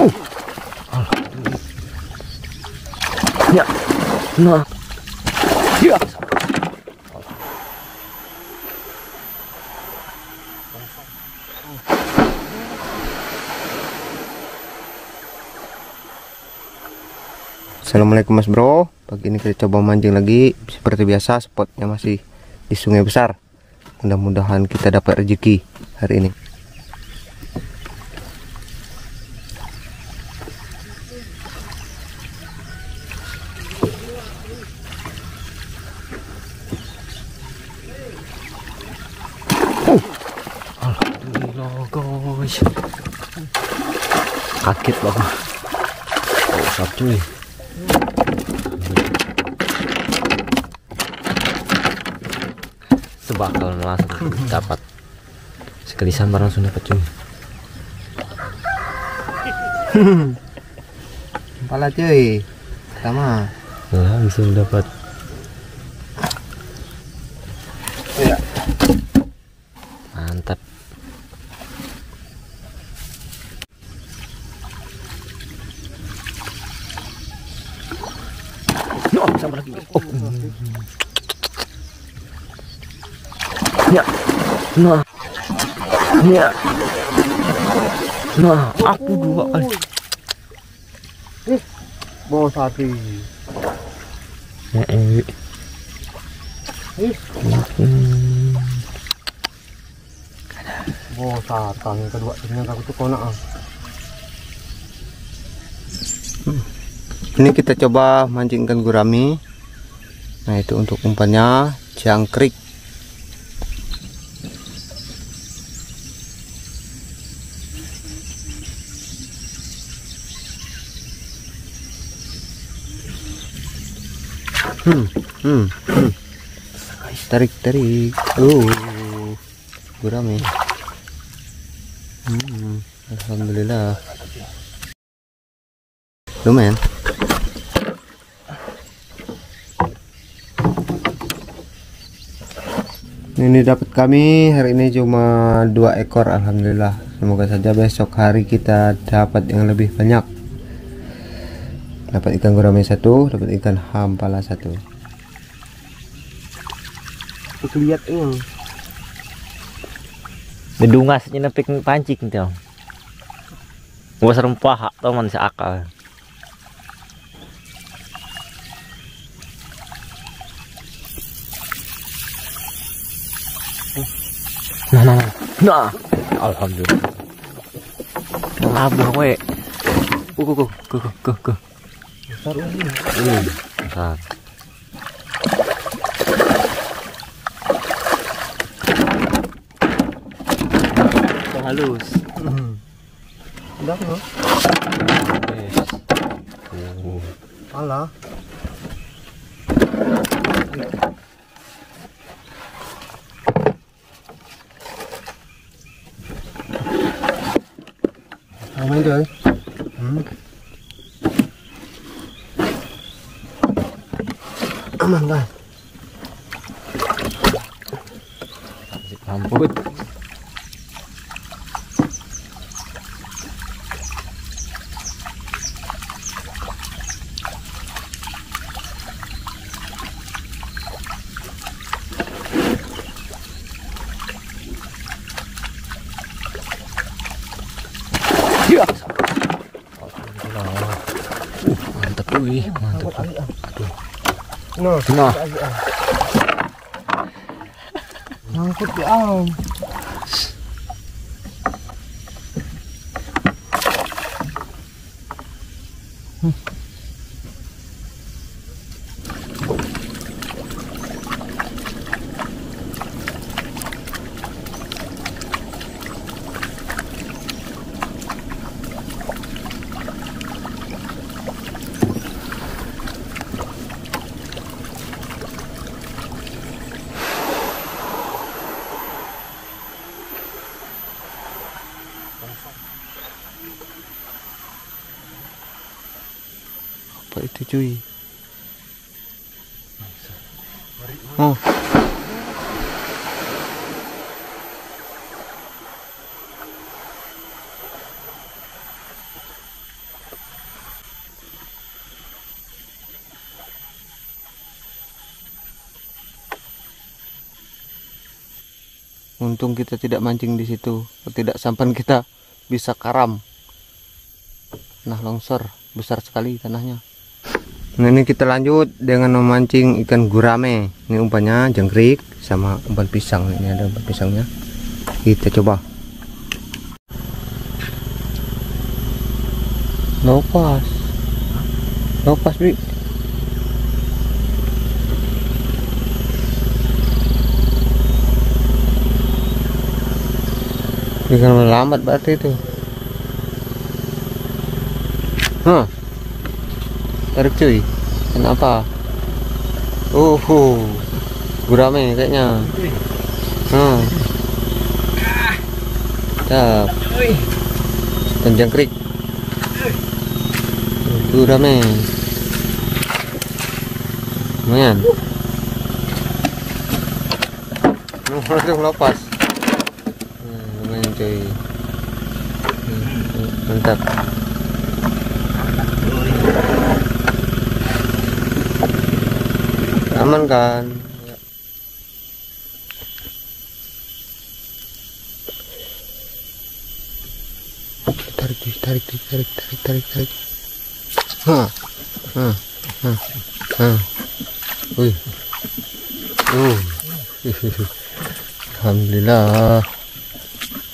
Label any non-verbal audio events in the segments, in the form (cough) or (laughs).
Ya. Nah. Ya. Assalamualaikum mas bro Pagi ini kita coba mancing lagi Seperti biasa spotnya masih di sungai besar Mudah-mudahan kita dapat rezeki hari ini Alhamdulillah guys. Kaget banget. Oh, usap cuy. Sebakal langsung dapat. Sekali sambar langsung dapat cuy. Kepala cuy Sama Langsung dapat. Ya. Mantap. No, sama lagi. Oh. Ya. Nah. Ya. Nah, aku dua kali. Bawa satu Ya, eh. Hmm. Bawa satan kedua ternyata aku tuh kona Ini kita coba mancing ikan gurami Nah itu untuk umpannya jangkrik Hmm, hmm, hmm. Tarik, tarik. Oh, gurami. Hmm, alhamdulillah. Lumayan. Ini dapat kami hari ini cuma dua ekor alhamdulillah. Semoga saja besok hari kita dapat yang lebih banyak. Dapat ikan gurame satu, dapat ikan hampala satu. Lihat ini. Bedungasnya nepik pancing tuh. Gua serempah teman seakal. Nah, nah, nah. Nah, alhamdulillah. Abah we. Go go go go go go go. Besar ini. Hmm, besar. halus. Udah loh. Yes. Oh. Alah. Coy. Hmm. Aman lah. Ya. Alhamdulillah. Uh, mantap wih, mantap. Aduh. Nah, Nah, ngangkut di am. Apa itu cuy oh Untung kita tidak mancing di situ, tidak sampan kita bisa karam. Nah, longsor besar sekali tanahnya nah ini kita lanjut dengan memancing ikan gurame. Ini umpannya jangkrik sama umpan pisang. Ini ada umpan pisangnya. Kita coba. Lepas. Lepas bi. Ikan lambat berarti itu. Hah. Tarik cuy. Kenapa? Oh, gurame kayaknya. Hmm. Tap. Panjang krik. Gurame. Lumayan. Oh, langsung lepas. Nah, lumayan cuy. Hmm, Mantap. Aman kan? Tarik, tarik, cuy, tarik, tarik, tarik, tarik. Hah, hah, hah, hah. Wih. Uh. (laughs) Alhamdulillah.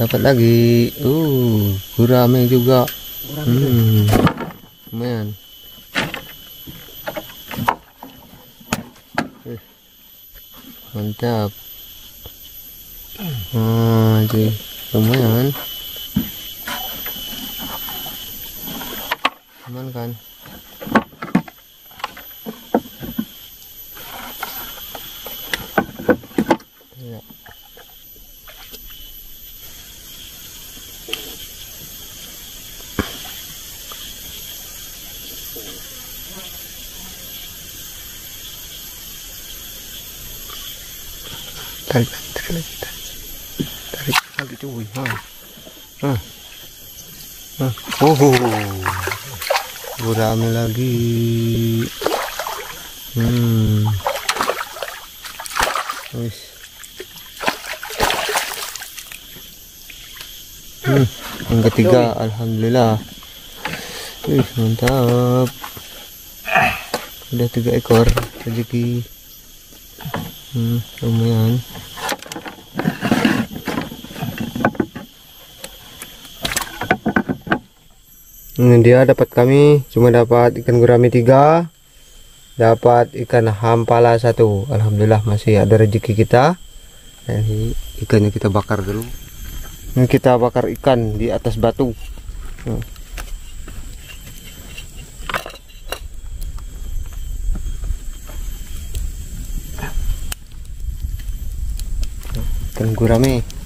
Dapat lagi. Uh, gurame juga. Hmm. Lumayan. Mantap. Ah, cuy. Lumayan. Aman kan? Ya. Tarik lagi, tarik lagi, tarik. Tarik lagi cuy. Ha. Ha. Ha. Oh. Gurame lagi. Hmm. Wis. Hmm. Yang ketiga, alhamdulillah. Wih, mantap. Udah tiga ekor rezeki. Hmm, lumayan. Ini dia dapat kami cuma dapat ikan gurame tiga dapat ikan hampala satu. Alhamdulillah masih ada rezeki kita. Ini ikannya kita bakar dulu. Ini kita bakar ikan di atas batu. Hmm. ikan gurame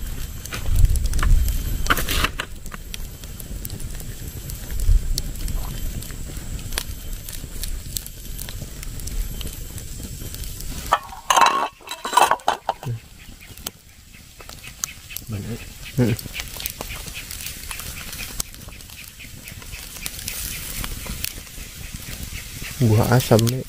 buah asam nih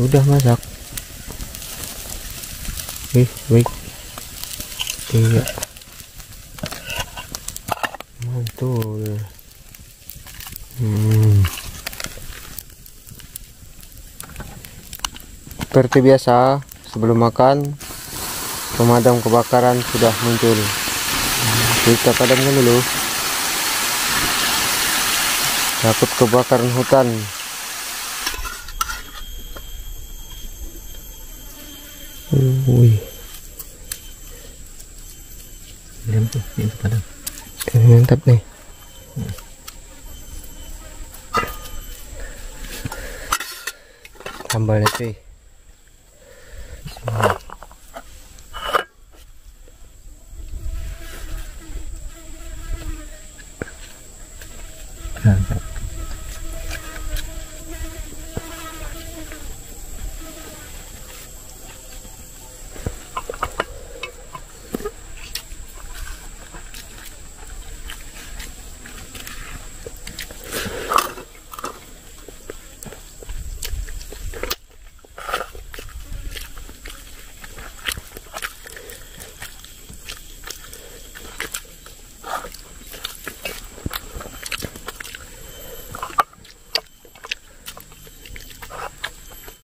sudah masak. Ih, baik iya mantul. Hmm. seperti biasa sebelum makan pemadam kebakaran sudah muncul. Kita padamkan dulu. Takut kebakaran hutan ui ném tu ném tu padang ném tập này tambah lagi hmm. Mantap.